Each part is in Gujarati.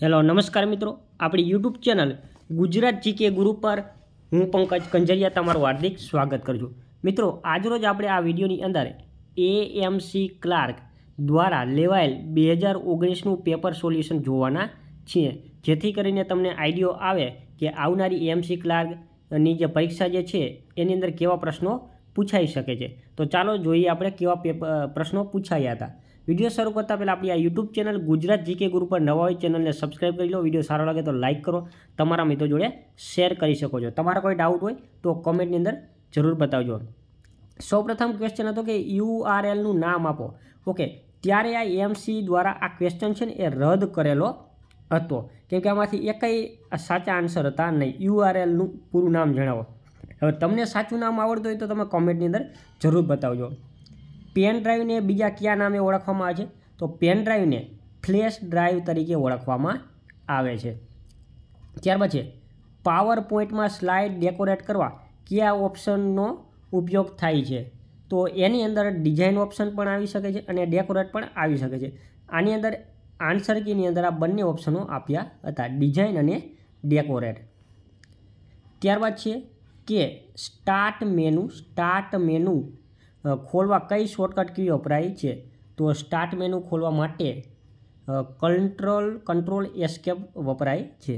હેલો, નમસ્કાર મિત્રો. આપણી યુટ્યુબ ચેનલ ગુજરાત જીકે ગુરુ પર હું પંકજ કંજરિયા તમારું હાર્દિક સ્વાગત કરું છું. મિત્રો, આજરોજ આપણે આ વિડીયોની અંદર એએમસી ક્લાર્ક દ્વારા લેવાયેલ બે હજાર ઓગણીસનું પેપર સોલ્યુશન જોવાના છીએ. જેથી કરીને તમને આઈડિયો આવે કે આવનારી એએમસી ક્લાર્કની જે પરીક્ષા જે છે, એની અંદર કેવા પ્રશ્નો પૂછાઈ શકે છે. તો ચાલો જોઈએ આપણે કેવા પેપર પ્રશ્નો પૂછાયા હતા. વીડિયો શરૂ કરતાં પહેલાં આપણી આ યુટ્યુબ ચેનલ ગુજરાત જીકે ગુરુ પર નવા હોય ચેનલને સબસ્ક્રાઈબ કરી લો. વીડિયો સારો લાગે તો લાઇક કરો. તમારા મિત્રો જોડે શેર કરી શકો છો. તમારા કોઈ ડાઉટ હોય તો કોમેન્ટની અંદર જરૂર બતાવજો. સૌપ્રથમ ક્વેશ્ચન હતો કે યુઆરએલનું નામ આપો. ઓકે ત્યારે આ એમસી દ્વારા આ ક્વેશ્ચન છે ને એ રદ કરેલો હતો. કેમ કે આમાંથી એકઈ સાચા આન્સર હતા નહીં. યુઆરએલનું પૂરું નામ જણાવો. હવે તમને સાચું નામ આવડતું હોય તો તમે કોમેન્ટની અંદર જરૂર બતાવજો. પેન ડ્રાઈવને બીજા કયા નામે ઓળખવામાં આવે છે? તો પેન ડ્રાઈવને ફ્લેશ ડ્રાઈવ તરીકે ઓળખવામાં આવે છે. ત્યાર પછી પાવર પોઈન્ટમાં સ્લાઇડ ડેકોરેટ કરવા કયા ઓપ્શનનો ઉપયોગ થાય છે? તો એની અંદર ડિઝાઇન ઓપ્શન પણ આવી શકે છે અને ડેકોરેટ પણ આવી શકે છે. આની અંદર આન્સર કીની અંદર આ બંને ઓપ્શનો આપ્યા હતા ડિઝાઇન અને ડેકોરેટ ત્યારબાદ છે કે સ્ટાર્ટ મેનુ સ્ટાર્ટ મેનુ ખોલવા કઈ શોર્ટકટ કી વપરાય છે? તો સ્ટાર્ટ મેનુ ખોલવા માટે કંટ્રોલ કંટ્રોલ એસ્કેપ વપરાય છે.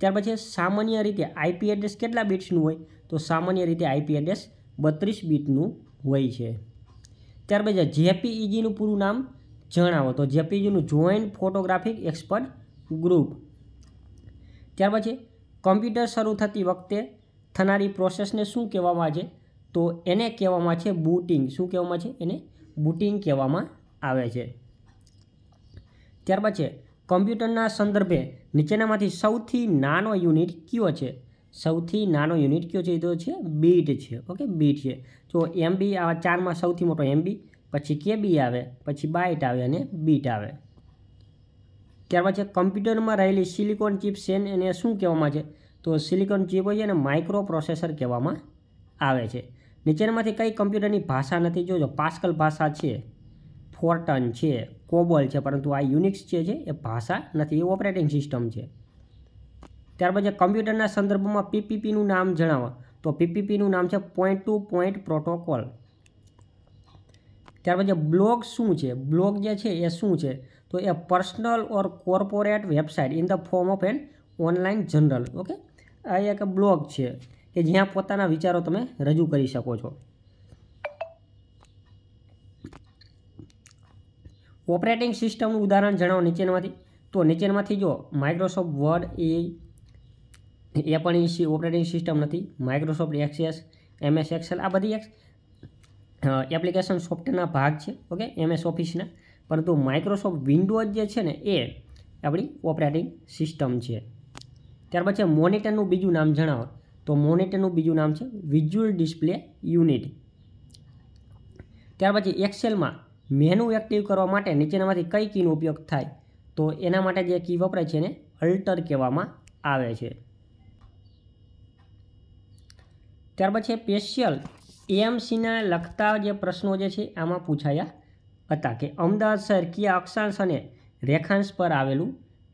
ત્યાર પછી સામાન્ય રીતે આઈપી એડ્રેસ કેટલા બીટ્સનું હોય? તો સામાન્ય રીતે આઈપી એડ્રેસ બત્રીસ બીટનું હોય છે. ત્યાર પછી જેપીઈજીનું પૂરું નામ જણાવો. તો જેપીઈજીનું જોઈન્ટ ફોટોગ્રાફિક એક્સપર્ટ ગ્રુપ ત્યાર પછી કમ્પ્યુટર શરૂ થતી વખતે થનારી પ્રોસેસને શું કહેવામાં આવે છે? તો એને કહેવામાં છે બુટિંગ. શું કહેવામાં છે? એને બુટિંગ કહેવામાં આવે છે. ત્યારબાદ છે, કમ્પ્યુટરના સંદર્ભે નીચેનામાંથી સૌથી નાનો યુનિટ કયો છે? સૌથી નાનો યુનિટ કયો છે? એ તો છે બીટ છે. ઓકે, બીટ છે. તો એમબી આ ચારમાં સૌથી મોટો એમબી, પછી કેબી આવે, પછી બાઇટ આવે અને બીટ આવે. ત્યારબાદ છે, કમ્પ્યુટરમાં રહેલી સિલિકોન ચિપ સેન એને શું કહેવામાં છે? તો સિલિકોન ચિપ હોય છે એને માઇક્રો પ્રોસેસર કહેવામાં આવે છે. નીચેનામાંથી કઈ કમ્પ્યુટરની ભાષા નથી? જોજો પાસ્કલ ભાષા છે, ફોર્ટન છે, કોબલ છે, પરંતુ આ યુનિક્સ જે છે, એ ભાષા નથી, એ ઓપરેટિંગ સિસ્ટમ છે. ત્યારબાદ જે કમ્પ્યુટરના સંદર્ભમાં પીપીપીનું નામ જણાવો. તો પીપીપીનું નામ છે પોઈન્ટ ટુ પોઈન્ટ પ્રોટોકોલ ત્યારબાદ જે બ્લોગ શું છે? બ્લોગ જે છે, એ શું છે? તો એ personal or corporate website, in the form of an online journal okay? આ એક બ્લોગ છે. કે જ્યાં પોતાના વિચારો તમે રજૂ કરી શકો છો. ઓપરેટિંગ સિસ્ટમનું ઉદાહરણ જણાવો નીચેનામાંથી. તો નીચેનામાંથી જો માઇક્રોસોફ્ટ વર્ડ એ એ પણ ઓપરેટિંગ સિસ્ટમ નથી. માઇક્રોસોફ્ટ એક્સેસ, એમએસ એક્સેલ આ બધી એપ્લિકેશન સોફ્ટવેરના ભાગ છે, ઓકે? એમએસ ઓફિસના. પરંતુ માઇક્રોસોફ્ટ વિન્ડોઝ જે છે ને એ આપણી ઓપરેટિંગ સિસ્ટમ છે. ત્યાર પછી મોનિટરનું બીજું નામ જણાવો. તો મોનિટરનું બીજું નામ છે, વિઝ્યુઅલ ડિસ્પ્લે યુનિટ. ત્યાર પછી એક્સેલમાં મેનુ એક્ટિવ કરવા માટે નીચેનામાંથી કઈ કીનો ઉપયોગ થાય, તો એના માટે જે કી વપરાય છે એને અલ્ટર કહેવામાં આવે છે. ત્યાર પછી સ્પેશિયલ એએમસીના લખતા જે પ્રશ્નો જે છે આમાં પૂછાયા હતા કે અમદાવાદ શહેર કયા અક્ષાંશ અને રેખાંશ પર આવેલું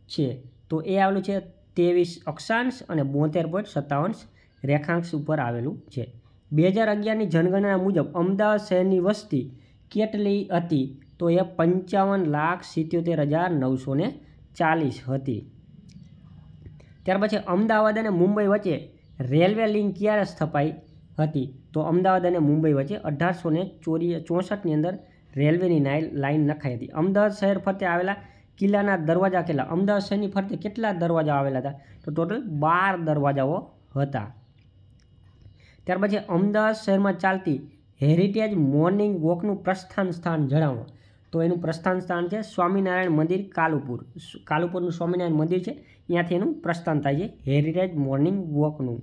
છે, તો એ આવેલું છે ત્રેવીસ અક્ષાંશ અને બોતેર પોઈન્ટ સત્તાવન રેખાંશ ઉપર આવેલું છે. બે હજાર અગિયારની જનગણના મુજબ અમદાવાદ શહેરની વસ્તી કેટલી હતી? તો એ પંચાવન લાખ સિત્યોતેર હજાર નવસો ચાલીસ હતી. ત્યાર પછી અમદાવાદ અને મુંબઈ વચ્ચે રેલવે લિંક ક્યારે સ્થપાઈ હતી? તો અમદાવાદ અને મુંબઈ વચ્ચે અઢારસો ને ચોરી, ચોસઠની અંદર રેલવેની લાઇન નખાઈ હતી. અમદાવાદ શહેર ફરતે આવેલા કિલ્લાના દરવાજા કેટલા? અમદાવાદ શહેરની ફરતે કેટલા દરવાજા આવેલા હતા? તો ટોટલ બાર દરવાજાઓ હતા. ત્યાર પછી અમદાવાદ શહેરમાં ચાલતી હેરિટેજ મોર્નિંગ વોકનું પ્રસ્થાન સ્થાન જણાવો. તો એનું પ્રસ્થાન સ્થાન છે સ્વામિનારાયણ મંદિર કાલુપુર. કાલુપુરનું સ્વામિનારાયણ મંદિર છે. ત્યાંથી એનું પ્રસ્થાન થાય છે હેરિટેજ મોર્નિંગ વોકનું.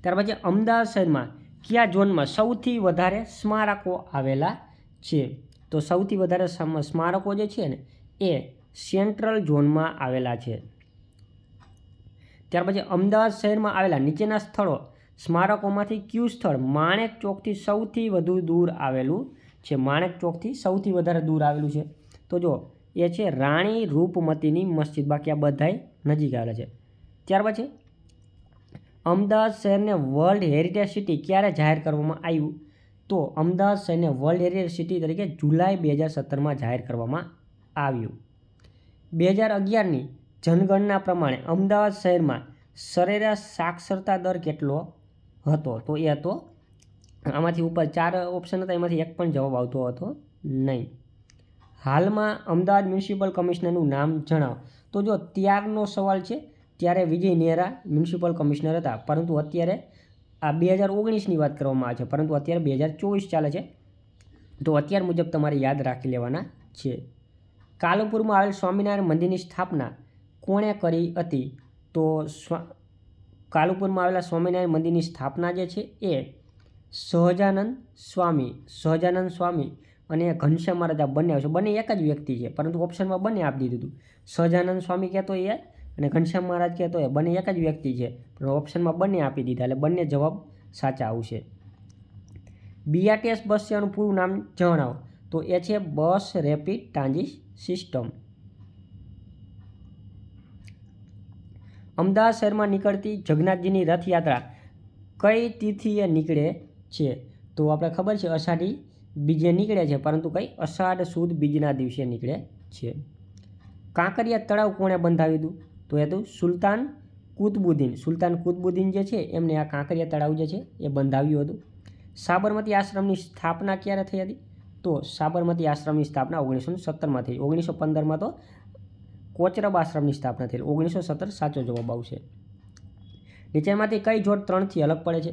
ત્યાર પછી અમદાવાદ શહેરમાં કયા ઝોનમાં સૌથી વધારે સ્મારકો આવેલા છે? તો સૌથી વધારે સ્મારકો જે છે ને, એ સેન્ટ્રલ ઝોનમાં આવેલા છે. ત્યાર પછી અમદાવાદ શહેરમાં આવેલા નીચેના સ્થળો સ્મારકોમાંથી કયું સ્થળ માણેક ચોકથી સૌથી વધુ દૂર આવેલું છે? માણેક ચોકથી સૌથી વધારે દૂર આવેલું છે. તો જો, એ છે રાણી રૂપમતીની મસ્જિદ. બાકી આ બધાય નજીક આવેલા છે. ત્યાર પછી, અમદાવાદ શહેરને વર્લ્ડ હેરિટેજ સિટી ક્યારે જાહેર કરવામાં આવ્યું? તો અમદાવાદ શહેરને વર્લ્ડ હેરિટેજ સિટી તરીકે જુલાઈ બે હજાર સત્તરમાં જાહેર કરવામાં આવ્યું. બે હજાર અગિયારની જનગણના પ્રમાણે અમદાવાદ શહેરમાં સરેરાશ સાક્ષરતા દર કેટલો? હતો. તો એ હતો. આમાંથી ઉપર ચાર ઓપ્શન હતા, એમાંથી એક પણ જવાબ આવતો હતો નહીં. હાલમાં અમદાવાદ મ્યુનિસિપલ કમિશનરનું નામ જણાવો. તો જો ત્યારનો સવાલ છે, ત્યારે વિજય નેહરા મ્યુનિસિપલ કમિશનર હતા. પરંતુ અત્યારે આ બે હજાર ઓગણીસની વાત કરવામાં આવે છે. પરંતુ અત્યારે બે હજાર ચોવીસ ચાલે છે. તો અત્યાર મુજબ તમારે યાદ રાખી લેવાના છે. કાલુપુરમાં આવેલ સ્વામિનારાયણ મંદિરની સ્થાપના કોણે કરી હતી? તો સ્વા કાલુપુરમાં આવેલા સ્વામિનારાયણ મંદિરની સ્થાપના જે છે એ સહજાનંદ સ્વામી સહજાનંદ સ્વામી અને ઘનશ્યામ મહારાજ આ બંને આવશે બંને એક જ વ્યક્તિ છે, પરંતુ ઓપ્શનમાં બંને આપી દીધું હતું. સહજાનંદ સ્વામી કહેતો એ અને ઘનશ્યામ મહારાજ કહેતો એ. બંને એક જ વ્યક્તિ છે, પણ ઓપ્શનમાં બંને આપી દીધા એટલે બંને જવાબ સાચા આવશે. બીઆરટીએસ બસ સેવાનું પૂરું નામ જણાવો. તો એ છે bus rapid transit system. Ahmedabad શહેરમાં નીકળતી જગન્નાથજીની રથયાત્રા કઈ તિથિએ નીકળે છે? તો આપણે ખબર છે અષાઢી બીજે નીકળે છે, પરંતુ કઈ અષાઢ સુદ બીજના દિવસે નીકળે છે. કાંકરિયા તળાવ કોણે બંધાવ્યું હતું? તો એ હતું સુલતાન કુતબુદ્દીન. સુલતાન કુતબુદ્દીન જે છે, એમને આ કાંકરિયા તળાવ જે છે, એ બંધાવ્યું હતું. સાબરમતી આશ્રમની સ્થાપના ક્યારે થઈ હતી? તો સાબરમતી આશ્રમની સ્થાપના ઓગણીસો સત્તરમાં થઈ. ઓગણીસો પંદરમાં તો કોચરબ આશ્રમની સ્થાપના થયેલ. ઓગણીસો સત્તર સાચો જવાબ આવશે. નીચેમાંથી કઈ જોડ ત્રણથી અલગ પડે છે?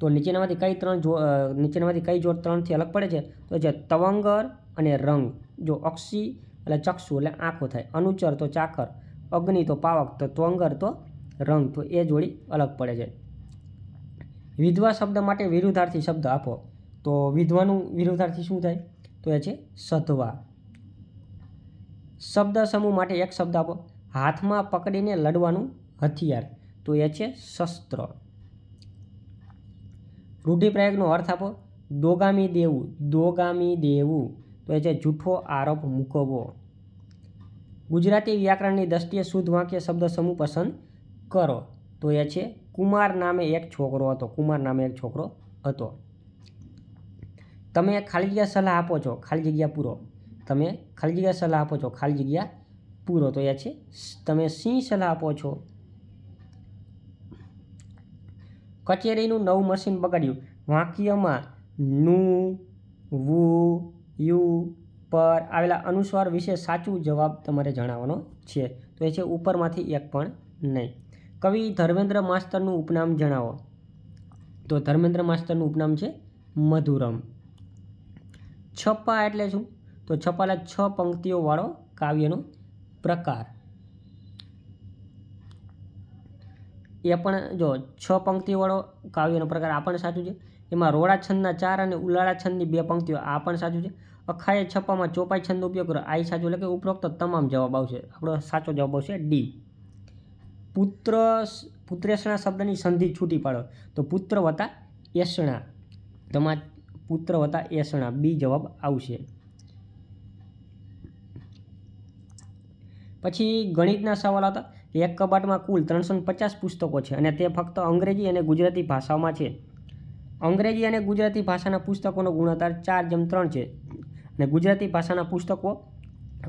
તો નીચેનામાંથી કઈ ત્રણ જો નીચેનામાંથી કઈ જોડ ત્રણથી અલગ પડે છે? તો છે તવંગર અને રંગ, જો અક્ષી એટલે ચક્ષુ એટલે આંખો થાય. અનુચર તો ચાકર, અગ્નિ તો પાવક, તો ત્વંગર તો રંગ, તો એ જોડી અલગ પડે છે. વિધવા શબ્દ માટે વિરુદ્ધાર્થી શબ્દ આપો. તો વિધવાનું વિરુદ્ધાર્થી શું થાય? તો એ છે સધવા. શબ્દ સમૂહ માટે એક શબ્દ આપો. હાથમાં પકડીને લડવાનું હથિયાર. તો એ છે શસ્ત્ર. રૂઢિપ્રયોગનો અર્થ આપો, દોગામી દેવું દોગામી દેવું. તો એ છે જૂઠો આરોપ મૂકવો. ગુજરાતી વ્યાકરણની દ્રષ્ટિએ શુદ્ધ વાક્ય શબ્દ સમૂહ પસંદ કરો. તો એ છે કુમાર નામે એક છોકરો હતો. કુમાર નામે એક છોકરો હતો. તમે ખાલી જગ્યા સલાહ આપો છો. ખાલી જગ્યા પૂરો. તમે ખાલી જગ્યા સલાહ આપો છો, ખાલી જગ્યા પૂરો. તો એ છે, તમે સિંહ સલાહ આપો છો? કચેરીનું નવું મશીન બગાડ્યું. વાક્યમાં નું, વુ, યુ પર આવેલા અનુસ્વાર વિશે સાચું જવાબ તમારે જણાવવાનો છે. તો એ છે, ઉપરમાંથી એક પણ નહીં. કવિ ધર્મેન્દ્ર માસ્તરનું ઉપનામ જણાવો. તો ધર્મેન્દ્ર માસ્તરનું ઉપનામ છે, મધુરમ. છપ્પા એટલે શું? તો છપાયેલા છ પંક્તિઓવાળો કાવ્યનો પ્રકાર. એ પણ જો છ પંક્તિવાળો કાવ્યનો પ્રકાર આ પણ સાચું છે. એમાં રોડા છંદના ચાર અને ઉલાળા છંદની બે પંક્તિઓ આ પણ સાચું છે. અખાએ છપ્પામાં ચોપાઈ છંદનો ઉપયોગ કરો. આ સાચું એટલે કે ઉપરોક્ત તમામ જવાબ આવશે. આપણો સાચો જવાબ આવશે ડી. પુત્ર પુત્રેષણા શબ્દની સંધિ છૂટી પાડો. તો પુત્ર વત્તા એસણા તમા પુત્ર વત્તા એસણા બી જવાબ આવશે. પછી ગણિતના સવાલ હતા એક કબાટમાં કુલ ત્રણસો પચાસ પુસ્તકો છે અને તે ફક્ત અંગ્રેજી અને ગુજરાતી ભાષાઓમાં છે. અંગ્રેજી અને ગુજરાતી ભાષાના પુસ્તકોનો ગુણોત્તર ચાર જેમ ત્રણ છે. અને ગુજરાતી ભાષાના પુસ્તકો,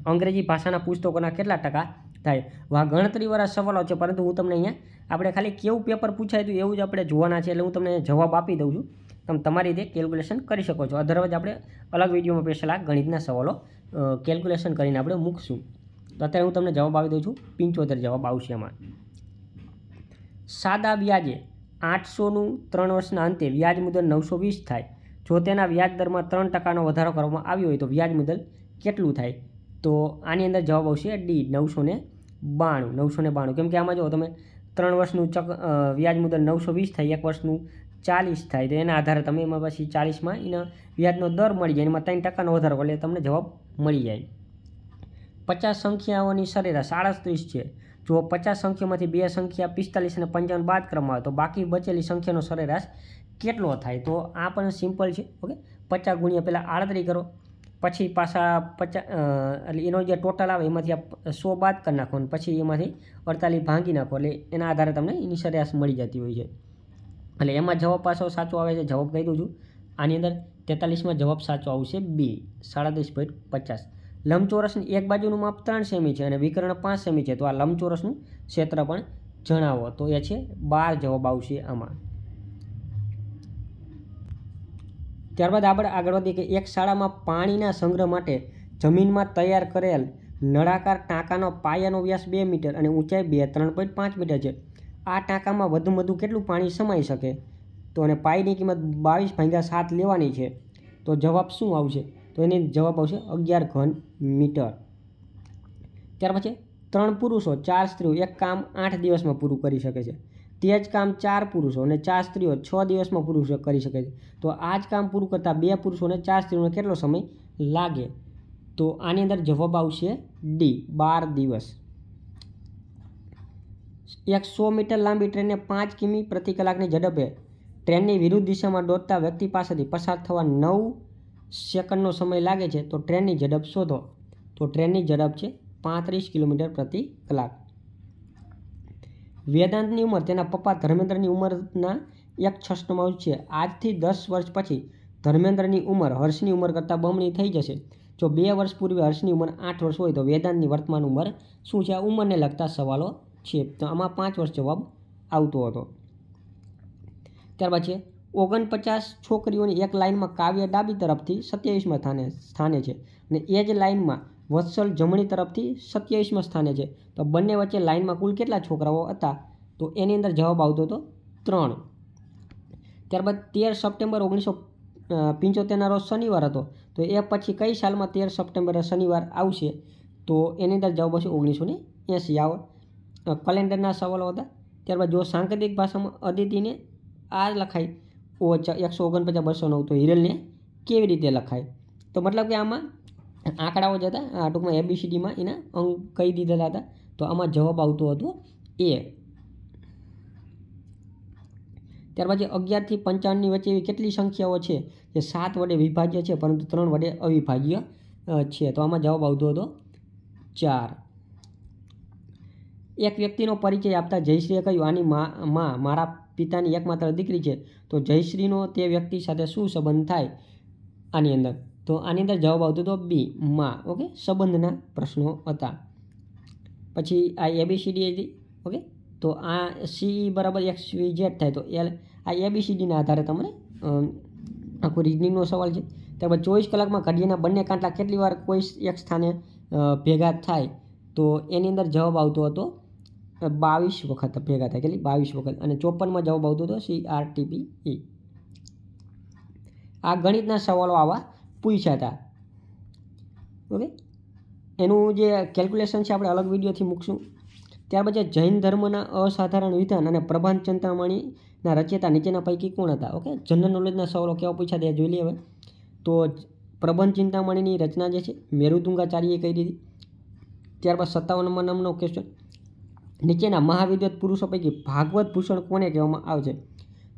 અંગ્રેજી ભાષાના પુસ્તકોના કેટલા ટકા થાય? વા ગણતરીવાળા સવાલો છે, પરંતુ હું તમને અહીંયા આપણે ખાલી કેવું પેપર પૂછાય હતું એવું જ આપણે જોવાના છે, એટલે હું તમને જવાબ આપી દઉં છું. તમે તમારી રીતે કેલ્ક્યુલેશન કરી શકો છો. અધરવાઇઝ આપણે અલગ વિડીયોમાં પેશલા ગણિતના સવાલો કેલ્ક્યુલેશન કરીને આપણે મૂકશું. તો અત્યારે હું તમને જવાબ આપી દઉં છું, પંચોતેર જવાબ આવશે એમાં. સાદા વ્યાજે આઠસોનું ત્રણ વર્ષના અંતે વ્યાજ મુદ્દલ નવસો વીસ થાય. જો તેના વ્યાજ દરમાં ત્રણ ટકાનો વધારો કરવામાં આવ્યો હોય તો વ્યાજ મુદલ કેટલું થાય? તો આની અંદર જવાબ આવશે ડી નવસો ને બાણું નવસો ને બાણું. કેમ કે આમાં જો તમે ત્રણ વર્ષનું ચક વ્યાજ મુદલ નવસો વીસ થાય, એક વર્ષનું ચાલીસ થાય, તો એના આધારે તમે એમાં પછી ચાલીસમાં એના વ્યાજનો દર મળી જાય, એમાં ત્રણ ટકાનો વધારો, એટલે તમને જવાબ મળી જાય. પચાસ સંખ્યાઓની સરેરાશ સાડત્રીસ છે. જો પચાસ સંખ્યામાંથી બે સંખ્યા પિસ્તાલીસ અને પંચાવન બાદ કરવામાં આવે તો બાકી બચેલી સંખ્યાનો સરેરાશ કેટલો થાય? તો આ પણ સિમ્પલ છે, ઓકે? પચાસ ગુણ્યા પહેલાં આડત્રીસ કરો. પછી પાછા પચાસ એટલે એનો જે ટોટલ આવે એમાંથી આ સો બાદ કરી નાખો અને પછી એમાંથી અડતાલીસ ભાંગી નાખો. એટલે એના આધારે તમને એની સરેરાશ મળી જતી હોય છે. એટલે એમાં જવાબ પાછો સાચો આવે છે, જવાબ કહી દઉં છું. આની અંદર તેતાલીસમાં જવાબ સાચો આવશે બી, સાડત્રીસ પોઈન્ટ પચાસ. લંબચોરસની એક બાજુનું માપ ત્રણ સેમી છે અને વિકર્ણ પાંચ સેમી છે. તો આ લંબચોરસનું ક્ષેત્ર પણ જણાવો. તો એ છે બાર જવાબ આવશે આમાં. ત્યારબાદ આપણે આગળ વધીએ કે એક શાળામાં પાણીના સંગ્રહ માટે જમીનમાં તૈયાર કરેલ નળાકાર ટાંકાનો પાયાનો વ્યાસ બે મીટર અને ઊંચાઈ બે, ત્રણ પોઈન્ટ પાંચ મીટર છે. આ ટાંકામાં વધુ વધુ કેટલું પાણી સમાઈ શકે? તો અને પાઈની કિંમત બાવીસ ભાંગ્યા સાત લેવાની છે. તો જવાબ શું આવશે? તો એની જવાબ આવશે અગિયાર ઘન મીટર. ત્યાર પછી ત્રણ પુરુષો, ચાર સ્ત્રીઓ એક કામ આઠ દિવસમાં પૂરું કરી શકે છે. તે જ કામ ચાર પુરુષો અને ચાર સ્ત્રીઓ છ દિવસમાં પુરુષો કરી શકે છે. તો આ જ કામ પૂરું કરતાં બે પુરુષો અને ચાર સ્ત્રીઓને કેટલો સમય લાગે? તો આની અંદર જવાબ આવશે ડી, બાર દિવસ. એક સો મીટર લાંબી ટ્રેનને પાંચ કિમી પ્રતિ કલાકની ઝડપે ટ્રેનની વિરુદ્ધ દિશામાં દોડતા વ્યક્તિ પાસેથી પસાર થવા નવ સેકન્ડનો સમય લાગે છે. તો ટ્રેનની ઝડપ શોધો. તો ટ્રેનની ઝડપ છે પાંત્રીસ કિલોમીટર પ્રતિ કલાક. વેદાંતની ઉંમર, તેના પપ્પા ધર્મેન્દ્રની ઉંમરના એક છસ્ટમાં છે. આજથી દસ વર્ષ પછી ધર્મેન્દ્રની ઉંમર હર્ષની ઉંમર કરતાં બમણી થઈ જશે. જો બે વર્ષ પૂર્વે હર્ષની ઉંમર આઠ વર્ષ હોય તો વેદાંતની વર્તમાન ઉંમર શું છે? આ ઉંમરને લગતા સવાલો છે. તો આમાં પાંચ વર્ષ જવાબ આવતો હતો. ત્યારબાદ છે, ઓગણપચાસ છોકરીઓની એક લાઇનમાં કાવ્ય ડાબી તરફથી સત્યાવીસમાં સ્થાને સ્થાને છે અને એ જ લાઇનમાં વત્સલ જમણી તરફથી સત્યાવીસમાં સ્થાને છે. તો બંને વચ્ચે લાઇનમાં કુલ કેટલા છોકરાઓ હતા? તો એની અંદર જવાબ આવતો હતો ત્રણ. ત્યારબાદ તેર સપ્ટેમ્બર ઓગણીસો પંચોતેરના રોજ શનિવાર હતો. તો એ પછી કઈ સાલમાં તેર સપ્ટેમ્બરે શનિવાર આવશે? તો એની અંદર જવાબ હશે ઓગણીસો ને એંસી આવો કેલેન્ડરના સવાલો હતા. ત્યારબાદ જો સાંકેતિક ભાષામાં અદિતિને આ લખાય, ઓ એકસો ઓગણપચાસ, બસો નવ, તો હિરલને કેવી રીતે લખાય? તો મતલબ કે આમાં આંકડાઓ જ હતા. ટૂંકમાં એબીસીડીમાં એના અંક કહી દીધેલા હતા. તો આમાં જવાબ આવતો હતો એ ત્યારબાદ જે અગિયારથી પંચાવનની વચ્ચે એવી કેટલી સંખ્યાઓ છે? જે સાત વડે વિભાજ્ય છે, પરંતુ ત્રણ વડે અવિભાજ્ય છે. તો આમાં જવાબ આવતો હતો ચાર. એક વ્યક્તિનો પરિચય આપતા જયશ્રીએ કહ્યું, આની માં, મારા પિતાની એકમાત્ર દીકરી છે. તો જયશ્રીનો તે વ્યક્તિ સાથે શું સંબંધ થાય? આની અંદર તો આની અંદર જવાબ આવતો હતો બી, માં. ઓકે સંબંધના પ્રશ્નો હતા. પછી આ એબીસીડી હતી. ઓકે તો આ સી બરાબર એક્સ વી ઝેડ થાય. તો એલ આ એબીસીડીના આધારે તમારે આખું રિઝનિંગનો સવાલ છે. ત્યારબાદ ચોવીસ કલાકમાં ઘડિયાના બંને કાંટલા કેટલી વાર કોઈ એક સ્થાને ભેગા થાય? તો એની અંદર જવાબ આવતો હતો બાવીસ વખત ભેગા થાય. કેટલી? બાવીસ વખત. અને ચોપનમાં જવાબ આવતો હતો સી આર ટીપી આ ગણિતના સવાલો આવા પૂછ્યા હતા ઓકે એનું જે કેલ્ક્યુલેશન છે, આપણે અલગ વિડીયોથી મૂકશું. ત્યારબાદ જે જૈન ધર્મના અસાધારણ વિધાન અને પ્રભાત ચિંતામણીના રચયતા નીચેના પૈકી કોણ હતા? ઓકે? જનરલ નોલેજના સવાલો કેવા પૂછ્યા તે જોઈ લઈએ હવે. તો પ્રબંધ ચિંતામણીની રચના જે છે, મેરુદુંગાચાર્યએ કહી દીધી. ત્યારબાદ સત્તાવન નંબર નામનો ક્વેશ્ચન નીચેના મહાવિદ્વત પુરુષો પૈકી ભાગવત ભૂષણ કોને કહેવામાં આવે છે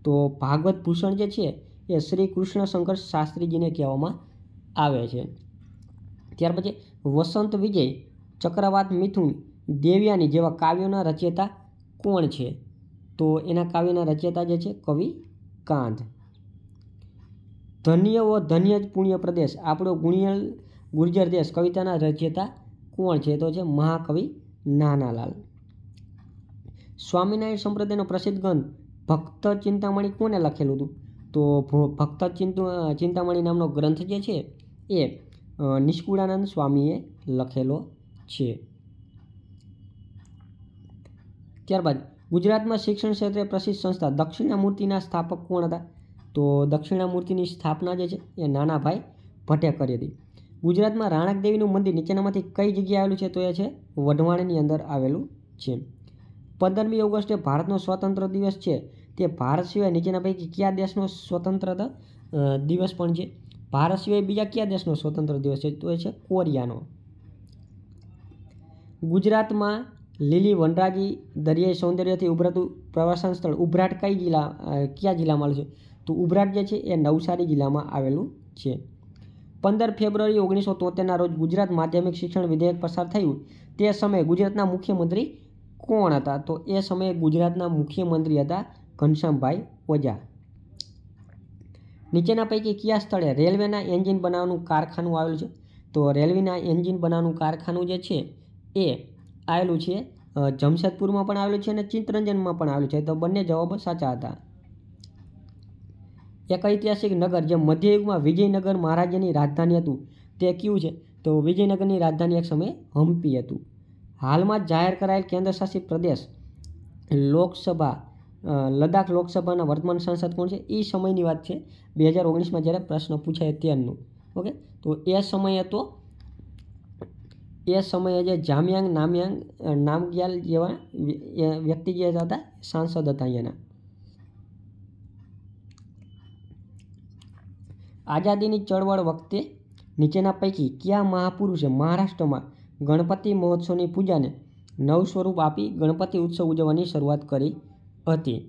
તો ભાગવત ભૂષણ જે છે, એ શ્રી કૃષ્ણ શંકર શાસ્ત્રીજીને કહેવામાં આવે છે. ત્યાર પછી વસંત વિજય ચક્રવાત મિથુન દેવ્યાની જેવા કાવ્યોના રચયતા કોણ છે? તો એના કાવ્યના રચયતા જે છે કવિ કાંધ ધન્ય વ ધન્ય પુણ્ય પ્રદેશ, આપણો ગુણિયલ ગુર્જર દેશ કવિતાના રચયતા કોણ છે? તો છે મહાકવિ નાનાલાલ. સ્વામિનારાયણ સંપ્રદાયનો પ્રસિદ્ધ ગ્રંથ ભક્ત ચિંતામણી કોને લખેલું હતું? તો ભક્ત ચિંત, ચિંતામણી નામનો ગ્રંથ જે છે એ નિષ્કુળાનંદ સ્વામીએ લખેલો છે. ત્યારબાદ, ગુજરાતમાં શિક્ષણ ક્ષેત્રે પ્રસિદ્ધ સંસ્થા દક્ષિણામૂર્તિના સ્થાપક કોણ હતા? તો દક્ષિણામૂર્તિની સ્થાપના જે છે, એ નાનાભાઈ ભટ્ટે કરી હતી. ગુજરાતમાં રાણક દેવીનું મંદિર નીચેનામાંથી કઈ જગ્યાએ આવેલું છે? તો એ છે, વઢવાણની અંદર આવેલું છે. પંદરમી ઓગસ્ટે ભારતનો સ્વતંત્ર દિવસ છે. તે ભારત સિવાય નીચેના પૈકી કયા દેશનો સ્વતંત્રતા દિવસ પણ છે? ભારત સિવાય બીજા કયા દેશનો સ્વતંત્ર દિવસ છે તો એ છે? કોરિયાનો. ગુજરાતમાં લીલી વનરાજી દરિયાઈ સૌંદર્યથી ઉભરાતું પ્રવાસન સ્થળ ઉભરાટ કઈ જિલ્લા કયા જિલ્લામાં આવેલું છે? તો ઉભરાટ જે છે એ નવસારી જિલ્લામાં આવેલું છે. પંદર ફેબ્રુઆરી ઓગણીસો તોતેરના રોજ ગુજરાત માધ્યમિક શિક્ષણ વિધેયક પસાર થયું. તે સમયે ગુજરાતના મુખ્યમંત્રી કોણ હતા? તો એ સમયે ગુજરાતના મુખ્યમંત્રી હતા ઘનશ્યામભાઈ ઓઝા. નીચેના પૈકી કયા સ્થળે રેલવેના એન્જિન બનાવવાનું કારખાનું આવેલું છે? તો રેલવેના એન્જિન બનાવવાનું કારખાનું જે છે, એ આવેલું છે જમશેદપુરમાં પણ આવેલું છે અને ચિત્તરંજનમાં પણ આવેલું છે. તો બંને જવાબો સાચા હતા. એક ઐતિહાસિક નગર જે મધ્યયુગમાં વિજયનગર મહારાજાની રાજધાની હતું, તે કયું છે? તો વિજયનગરની રાજધાની એક સમયે હમ્પી હતું. હાલમાં જાહેર કરાયેલ કેન્દ્રશાસિત પ્રદેશ લોકસભા લદ્દાખ લોકસભાના વર્તમાન સાંસદ કોણ છે? એ સમયની વાત છે. બે હજાર ઓગણીસમાં જ્યારે પ્રશ્ન પૂછાય ત્યારનું ઓકે? તો એ સમયે હતો એ સમયે જે જામયાંગ, નામયાંગ નામગ્યાલ જેવા વ્યક્તિ જે હતા, સાંસદ હતા અહીંયાના. આઝાદીની ચળવળ વખતે નીચેના પૈકી કયા મહાપુરુષે મહારાષ્ટ્રમાં ગણપતિ મહોત્સવની પૂજાને નવ સ્વરૂપ આપી ગણપતિ ઉત્સવ ઉજવવાની શરૂઆત કરી? હતી.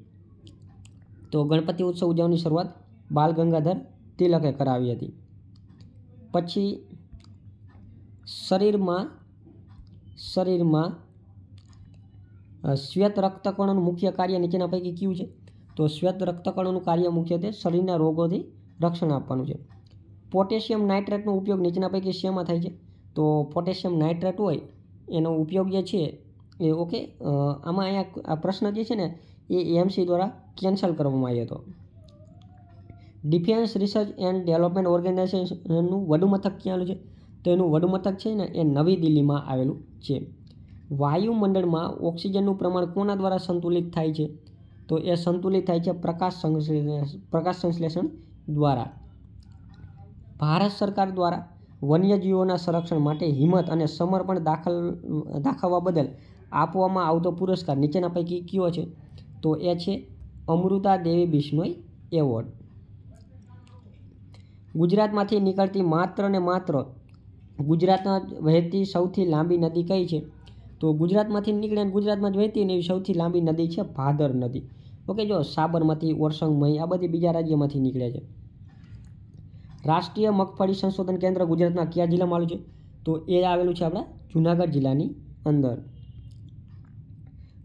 તો ગણપતિ ઉત્સવ ઉજવવાની શરૂઆત બાલ ગંગાધર તિલકે કરાવી હતી. પછી શરીરમાં શરીરમાં શ્વેત રક્તકણોનું મુખ્ય કાર્ય નીચેના પૈકી કયું છે? તો શ્વેત રક્તકણોનું કાર્ય મુખ્યત્વે શરીરના રોગોથી રક્ષણ આપવાનું છે. પોટેશિયમ નાઇટ્રેટનો ઉપયોગ નીચેના પૈકી શેમાં થાય છે? તો પોટેશિયમ નાઇટ્રેટ હોય, એનો ઉપયોગ જે છે એ ઓકે આમાં અહીંયા આ પ્રશ્ન જે છે ને એ એમસી દ્વારા કેન્સલ કરવામાં આવ્યો હતો. ડિફેન્સ રિસર્ચ એન્ડ ડેવલપમેન્ટ ઓર્ગેનાઇઝેશનનું વડુ મથક ક્યાં છે? તો એનું વડુ મથક છે ને, એ નવી દિલ્હીમાં આવેલું છે. વાયુમંડળમાં ઓક્સિજનનું પ્રમાણ કોના દ્વારા સંતુલિત થાય છે? તો એ સંતુલિત થાય છે પ્રકાશ સંશ્લેષણ પ્રકાશ સંશ્લેષણ દ્વારા. ભારત સરકાર દ્વારા વન્યજીવોના સંરક્ષણ માટે હિંમત અને સમર્પણ દાખલ, દાખવવા બદલ આપવામાં આવતો પુરસ્કાર નીચેના પૈકી કયો છે? તો એ છે અમૃતા દેવી બિશ્નોઈ એવોર્ડ. ગુજરાતમાંથી નીકળતી માત્ર ને માત્ર ગુજરાતમાં વહેતી સૌથી લાંબી નદી કઈ છે? તો ગુજરાતમાંથી નીકળે ગુજરાતમાં જ વહેતી એવી સૌથી લાંબી નદી છે ભાદર નદી. ઓકે, જો સાબરમતી ઓરસંગ મહી આ બધી બીજા રાજ્યમાંથી નીકળે છે. રાષ્ટ્રીય મગફળી સંશોધન કેન્દ્ર ગુજરાતના કયા જિલ્લામાં આવેલું છે? તો એ આવેલું છે આપણા જુનાગઢ જિલ્લાની અંદર.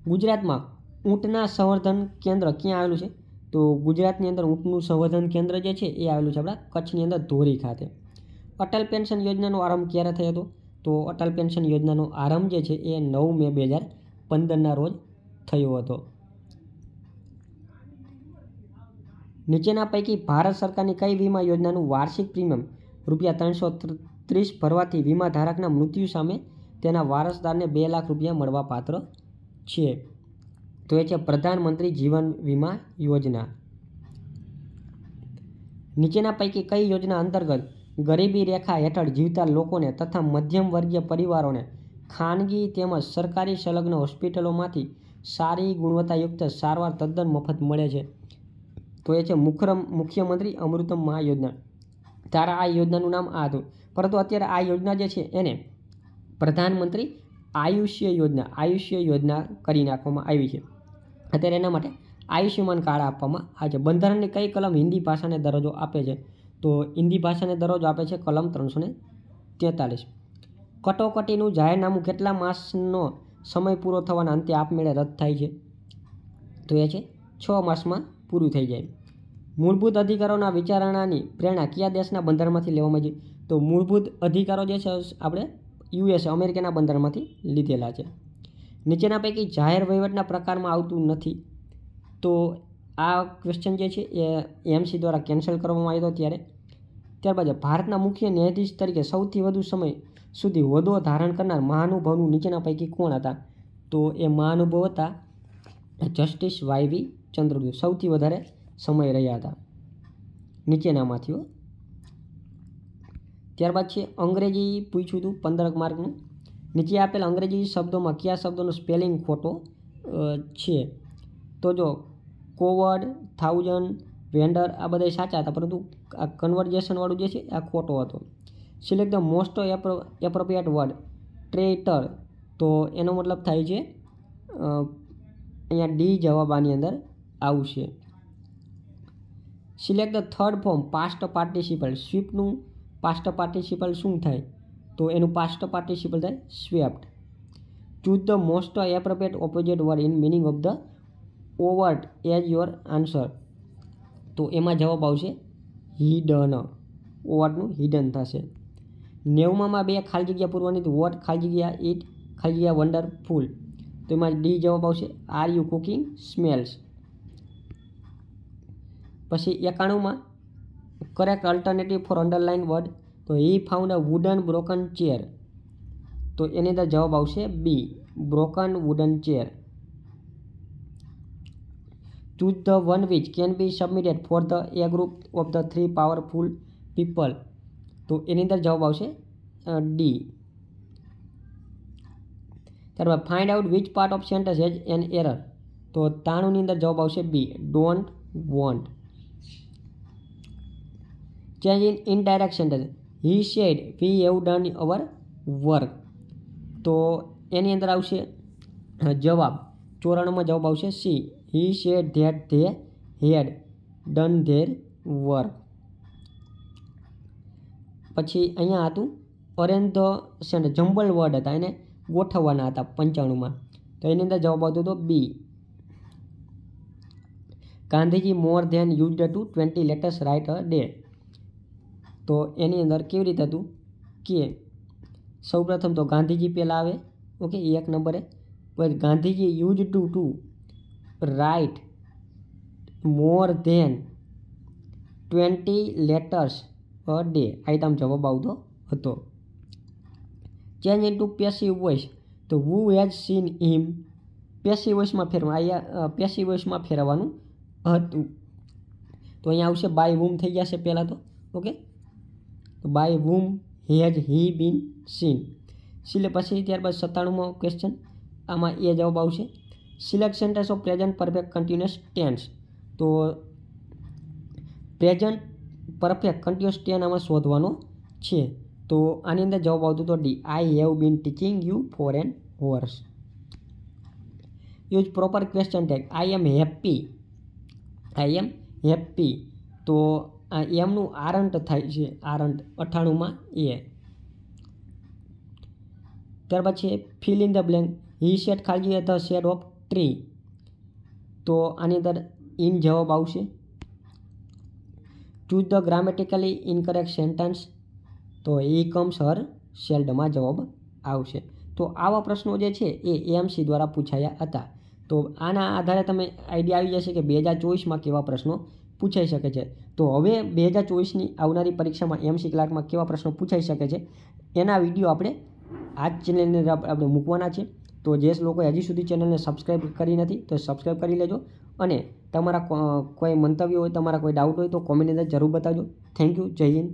ગુજરાતમાં ઊંટના સંવર્ધન કેન્દ્ર ક્યાં આવેલું છે? તો ગુજરાતની અંદર ઊંટનું સંવર્ધન કેન્દ્ર જે છે, એ આવેલું છે આપણા કચ્છની અંદર ધોરી ખાતે. અટલ પેન્શન યોજનાનો આરંભ ક્યારે થયો હતો? તો અટલ પેન્શન યોજનાનો આરંભ જે છે, એ નવ મે બે હજાર પંદરના રોજ થયો હતો. નીચેના પૈકી ભારત સરકારની કઈ વીમા યોજનાનું વાર્ષિક પ્રીમિયમ રૂપિયા ત્રણસો ત્રીસ ભરવાથી વીમા ધારકના મૃત્યુ સામે તેના વારસદારને બે લાખ રૂપિયા મળવા પાત્ર છે. તો એ છે પ્રધાનમંત્રી જીવન વીમા યોજના. નીચેના પૈકી કઈ યોજના અંતર્ગત ગરીબી રેખા હેઠળ જીવતા લોકોને તથા મધ્યમ વર્ગીય પરિવારોને ખાનગી તેમજ સરકારી સંલગ્ન હોસ્પિટલોમાંથી સારી ગુણવત્તાયુક્ત સારવાર તદ્દન મફત મળે છે. તો એ છે મુખ્રમ મુખ્યમંત્રી અમૃતમ મહાયોજના તારા આ યોજનાનું નામ આ હતું. પરંતુ અત્યારે આ યોજના જે છે એને પ્રધાનમંત્રી આયુષ્ય યોજના આયુષ્ય યોજના કરી નાખવામાં આવી છે. અત્યારે એના માટે આયુષ્યમાન કાર્ડ આપવામાં આવે છે. બંધારણની કઈ કલમ હિન્દી ભાષાને દરજ્જો આપે છે? તો હિન્દી ભાષાને દરજ્જો આપે છે કલમ ત્રણસો ને તેતાલીસ. કટોકટીનું જાહેરનામું કેટલા માસનો સમય પૂરો થવાના અંતે આપમેળે રદ થાય છે? તો એ છે, છ માસમાં પૂરું થઈ જાય. મૂળભૂત અધિકારોના વિચારણાની પ્રેરણા કયા દેશના બંધારણમાંથી લેવામાં આવી? તો મૂળભૂત અધિકારો જે છે, આપણે યુએસ, અમેરિકાના બંધારણમાંથી લીધેલા છે. નીચેના પૈકી જાહેર વહીવટના પ્રકારમાં આવતું નથી. તો આ ક્વેશ્ચન જે છે એ એમસી દ્વારા કેન્સલ કરવામાં આવ્યો ત્યારે. ત્યારબાદ ભારતના મુખ્ય ન્યાયાધીશ તરીકે સૌથી વધુ સમય સુધી હોદ્દો ધારણ કરનાર મહાનુભાવનું નીચેના પૈકી કોણ હતા? તો એ મહાનુભાવ હતા જસ્ટિસ વાયવી ચંદ્રદૂત સૌથી વધારે સમય રહ્યા હતા. નીચેનામાંથી ત્યારબાદ છે અંગ્રેજી પૂછ્યું હતું પંદરક માર્કનું. નીચે આપેલ અંગ્રેજી શબ્દોમાં કયા શબ્દોનો સ્પેલિંગ ખોટો છે? તો જો, કોવર્ડ, થાઉઝન્ડ, વેન્ડર, આ બધા સાચા હતા, પરંતુ આ કન્વર્જેશનવાળું જે છે આ ખોટો હતો. Select the most appropriate word traitor તો એનો મતલબ થાય છે અહીંયા ડી જવાબ આની અંદર આવશે. Select the third form past participle સ્વીપનું past participle શું થાય? તો એનું પાસ્ટ પાર્ટિસિપલ થાય swept choose the most appropriate opposite word in meaning of the overt as your answer તો એમાં જવાબ આવશે હિડન ઓવર્ટનું હિડન થશે. નેવમાં બે ખાલી જગ્યા પૂરવાની તો વોટ ખાલી જગ્યા ઇટ ખાલી જગ્યા વન્ડરફુલ તો એમાં ડી જવાબ આવશે આર યુ કુકિંગ સ્મેલ્સ પછી એકાણુંમાં correct alternative for underline word તો he found a wooden broken chair તો એની અંદર જવાબ આવશે B broken wooden chair choose the one which can be submitted for the A group of the three powerful people તો એની અંદર જવાબ આવશે ડી ત્યારબાદ find out which part of sentence has an error તો તાણુંની અંદર જવાબ આવશે B don't want change in indirect sentence he said we have done our work. તો એની અંદર આવશે જવાબ. ચોરાણુંમાં જવાબ આવશે C. He said that they had done their work. પછી અહીંયા હતું, arrange the sent jumbled word હતા, એને ગોઠવવાના હતા પંચાણુંમાં. તો એની અંદર જવાબ આવતો હતો B. Gandhiji more than use to twenty latest write a day. તો એની અંદર કેવી રીતે હતું કે સૌપ્રથમ તો ગાંધીજી પહેલાં આવે, ઓકે એક નંબરે. પછી Gandhiji use to to write more than twenty letters a day. આ આમ જવાબ આવતો હતો. Change in to passive voice. તો who has seen him? Passive વોઇસમાં ફેરવા અહીંયા પેસિવ વોઇસમાં ફેરવવાનું હતું. તો અહીંયા આવશે બાય વુમ થઈ જશે પહેલાં તો, ઓકે? તો by whom has he been seen. સિલે પછી ત્યારબાદ સત્તાણુંમો ક્વેશ્ચન આમાં એ જવાબ આવશે. Select sentence of present perfect continuous tense તો પ્રેઝન્ટ પરફેક્ટ કન્ટિન્યુઅસ ટેન આમાં શોધવાનો છે. તો આની અંદર જવાબ આવતો હતો D I have been teaching you for an hour use proper question tag I am happy I am happy તો આ એમનું આરંટ થાય છે, આરંટ અઠ્ઠાણુંમાં એ. ત્યાર પછી fill in the blank he sat ખાલી ધ શેડ ઓફ ટ્રી તો આની અંદર ઇન જવાબ આવશે. Choose the grammatically incorrect sentence તો ઈ કમ્સ હર શેલ્ડમાં જવાબ આવશે. તો આવા પ્રશ્નો જે છે એ એએમસી દ્વારા પૂછાયા હતા. તો આના આધારે તમે આઈડિયા આવી જશે કે બે હજાર ચોવીસમાં કેવા પ્રશ્નો પૂછાઈ શકે છે. તો હવે બે હજાર ચોવીસની આવનારી પરીક્ષામાં એમસી ક્લાર્કમાં કેવા પ્રશ્નો પૂછાઈ શકે છે, એના વીડિયો આપણે આ જ ચેનલને આપણે મૂકવાના છે. તો જે લોકોએ હજી સુધી ચેનલને સબસ્ક્રાઈબ કરી નથી, તો સબસ્ક્રાઈબ કરી લેજો. અને તમારા કોઈ મંતવ્ય હોય, તમારા કોઈ ડાઉટ હોય તો કોમેન્ટની અંદર જરૂર બતાવજો. થેન્ક યુ જય હિન્દ.